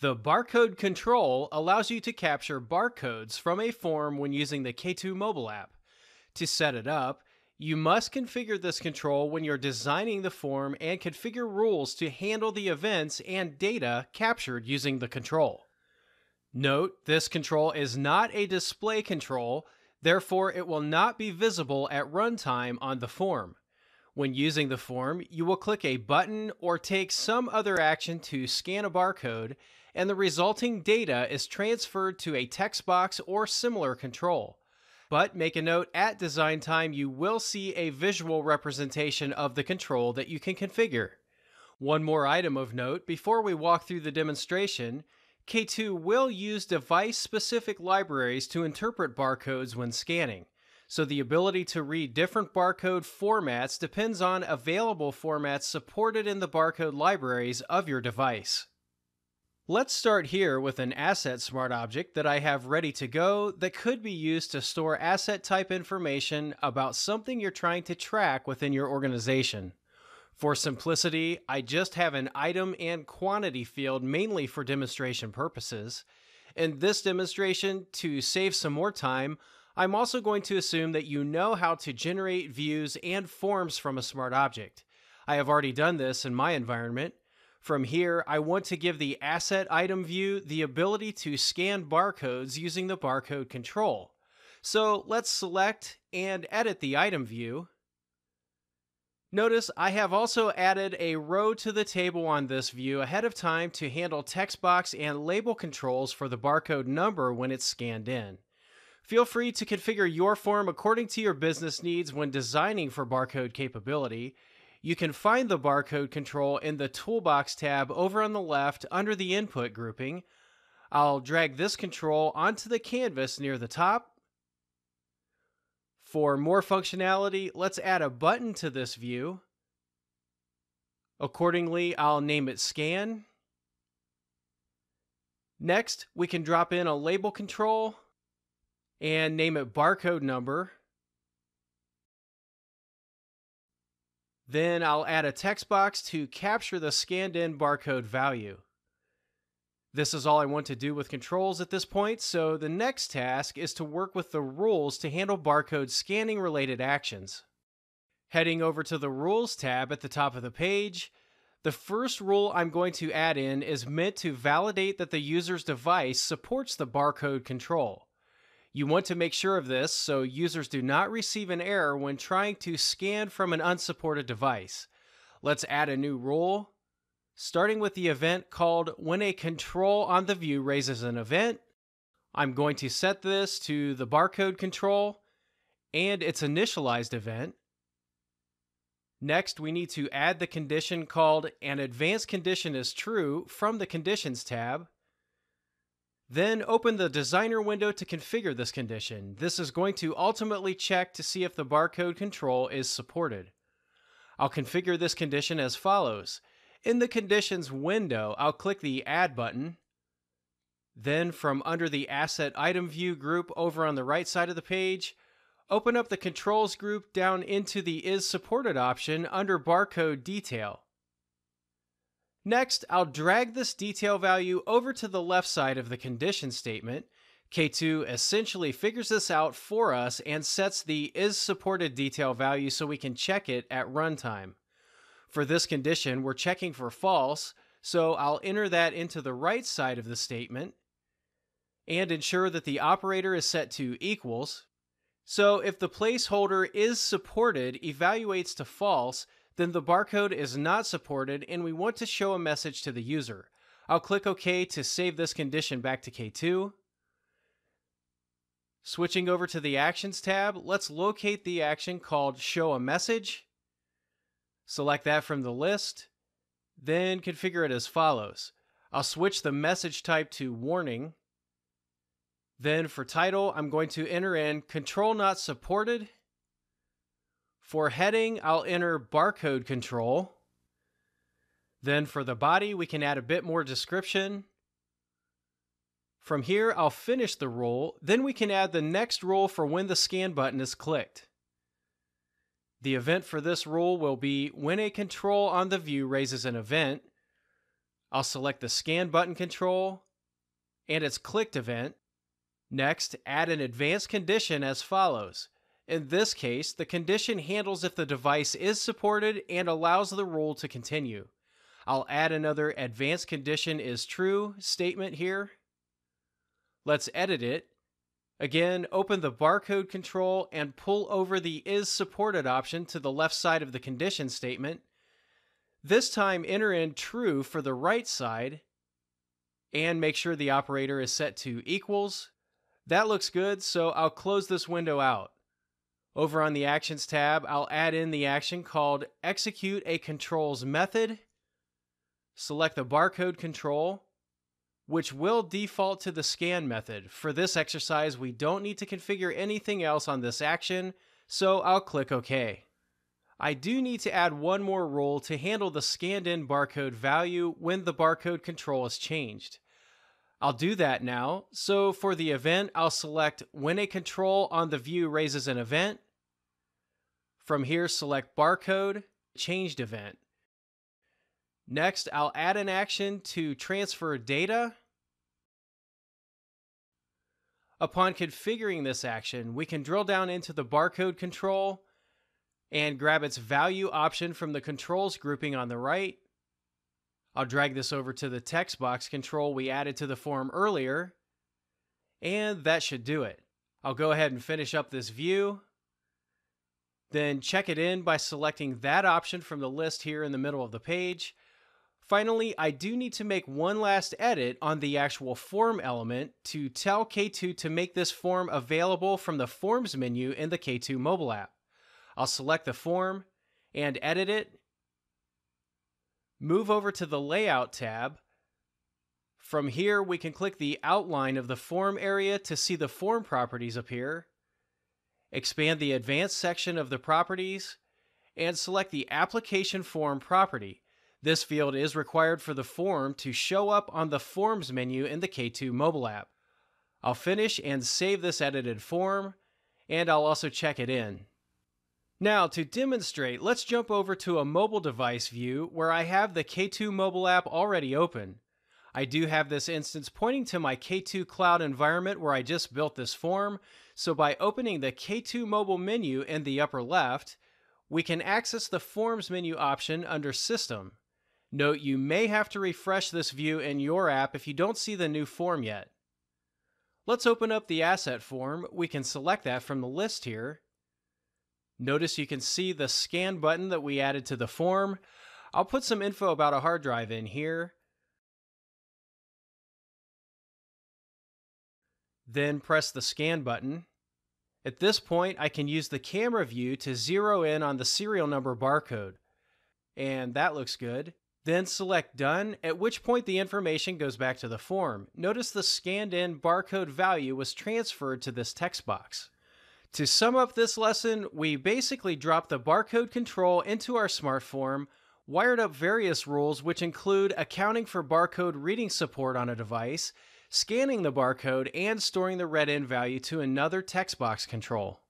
The barcode control allows you to capture barcodes from a form when using the K2 mobile app. To set it up, you must configure this control when you're designing the form and configure rules to handle the events and data captured using the control. Note, this control is not a display control, therefore it will not be visible at runtime on the form. When using the form, you will click a button or take some other action to scan a barcode, and the resulting data is transferred to a text box or similar control. But make a note at design time, you will see a visual representation of the control that you can configure. One more item of note before we walk through the demonstration K2 will use device specific libraries to interpret barcodes when scanning. So the ability to read different barcode formats depends on available formats supported in the barcode libraries of your device. Let's start here with an asset smart object that I have ready to go that could be used to store asset type information about something you're trying to track within your organization. For simplicity, I just have an item and quantity field mainly for demonstration purposes. In this demonstration, to save some more time, I'm also going to assume that you know how to generate views and forms from a smart object. I have already done this in my environment, from here, I want to give the asset item view the ability to scan barcodes using the barcode control. So let's select and edit the item view. Notice I have also added a row to the table on this view ahead of time to handle text box and label controls for the barcode number when it's scanned in. Feel free to configure your form according to your business needs when designing for barcode capability, you can find the barcode control in the Toolbox tab over on the left under the Input grouping. I'll drag this control onto the canvas near the top. For more functionality, let's add a button to this view. Accordingly, I'll name it Scan. Next, we can drop in a label control and name it barcode number. Then I'll add a text box to capture the scanned in barcode value. This is all I want to do with controls at this point, so the next task is to work with the rules to handle barcode scanning related actions. Heading over to the Rules tab at the top of the page, the first rule I'm going to add in is meant to validate that the user's device supports the barcode control. You want to make sure of this so users do not receive an error when trying to scan from an unsupported device. Let's add a new rule, starting with the event called when a control on the view raises an event. I'm going to set this to the barcode control and its initialized event. Next, we need to add the condition called an advanced condition is true from the conditions tab. Then open the designer window to configure this condition. This is going to ultimately check to see if the barcode control is supported. I'll configure this condition as follows. In the conditions window, I'll click the add button. Then from under the asset item view group over on the right side of the page, open up the controls group down into the is supported option under barcode detail. Next, I'll drag this detail value over to the left side of the condition statement. K2 essentially figures this out for us and sets the is supported detail value so we can check it at runtime. For this condition, we're checking for false, so I'll enter that into the right side of the statement and ensure that the operator is set to equals. So if the placeholder is supported evaluates to false, then the barcode is not supported and we want to show a message to the user. I'll click OK to save this condition back to K2. Switching over to the Actions tab, let's locate the action called Show a Message. Select that from the list, then configure it as follows. I'll switch the message type to Warning. Then for title, I'm going to enter in Control Not Supported for heading, I'll enter barcode control. Then for the body, we can add a bit more description. From here, I'll finish the rule. Then we can add the next rule for when the scan button is clicked. The event for this rule will be when a control on the view raises an event. I'll select the scan button control and its clicked event. Next, add an advanced condition as follows. In this case, the condition handles if the device is supported and allows the rule to continue. I'll add another advanced condition is true statement here. Let's edit it. Again, open the barcode control and pull over the is supported option to the left side of the condition statement. This time enter in true for the right side and make sure the operator is set to equals. That looks good, so I'll close this window out. Over on the Actions tab, I'll add in the action called Execute a Controls Method. Select the barcode control, which will default to the scan method. For this exercise, we don't need to configure anything else on this action, so I'll click OK. I do need to add one more rule to handle the scanned in barcode value when the barcode control is changed. I'll do that now. So for the event, I'll select when a control on the view raises an event, from here, select barcode, changed event. Next, I'll add an action to transfer data. Upon configuring this action, we can drill down into the barcode control and grab its value option from the controls grouping on the right. I'll drag this over to the text box control we added to the form earlier, and that should do it. I'll go ahead and finish up this view. Then check it in by selecting that option from the list here in the middle of the page. Finally, I do need to make one last edit on the actual form element to tell K2 to make this form available from the Forms menu in the K2 mobile app. I'll select the form and edit it. Move over to the Layout tab. From here, we can click the outline of the form area to see the form properties appear expand the Advanced section of the properties, and select the Application Form property. This field is required for the form to show up on the Forms menu in the K2 mobile app. I'll finish and save this edited form, and I'll also check it in. Now, to demonstrate, let's jump over to a mobile device view where I have the K2 mobile app already open. I do have this instance pointing to my K2 Cloud environment where I just built this form. So by opening the K2 mobile menu in the upper left, we can access the Forms menu option under System. Note you may have to refresh this view in your app if you don't see the new form yet. Let's open up the asset form. We can select that from the list here. Notice you can see the scan button that we added to the form. I'll put some info about a hard drive in here. Then press the scan button. At this point, I can use the camera view to zero in on the serial number barcode. And that looks good. Then select Done, at which point the information goes back to the form. Notice the scanned in barcode value was transferred to this text box. To sum up this lesson, we basically dropped the barcode control into our smart form, wired up various rules which include accounting for barcode reading support on a device, scanning the barcode, and storing the read in value to another text box control.